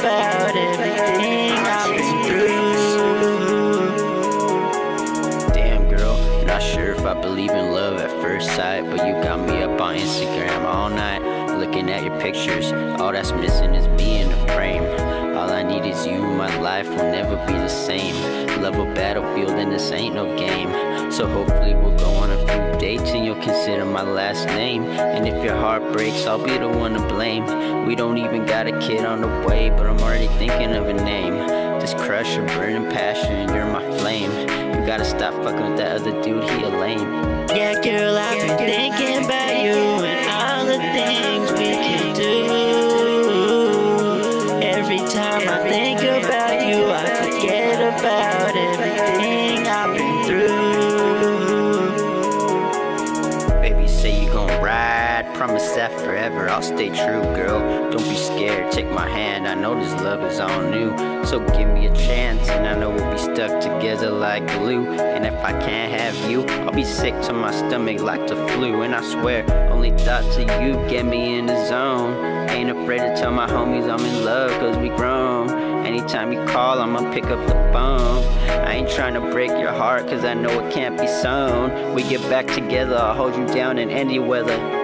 about everything I've been through. Damn, girl, not sure if I believe in love at first sight, but you got me up on Instagram all night, looking at your pictures. All that's missing is me in the frame. All I need is you, my life will never be the same. Love a battlefield, and this ain't no game. So hopefully we'll go on a few dates and you'll consider my last name. And if your heart breaks, I'll be the one to blame. We don't even got a kid on the way, but I'm already thinking of a name. This crush, a burning passion, you're my flame. You gotta stop fucking with that other dude, he a lame. Yeah, girl, I've been thinking about you and all the things we can do. Every time I think about you, I forget about that forever I'll stay true, girl. Don't be scared, take my hand. I know this love is all new. So give me a chance, and I know we'll be stuck together like glue. And if I can't have you, I'll be sick to my stomach like the flu. And I swear, only thoughts of you get me in the zone. Ain't afraid to tell my homies I'm in love, cause we grown. Anytime you call, I'ma pick up the phone. I ain't trying to break your heart, cause I know it can't be sewn. We get back together, I'll hold you down in any weather.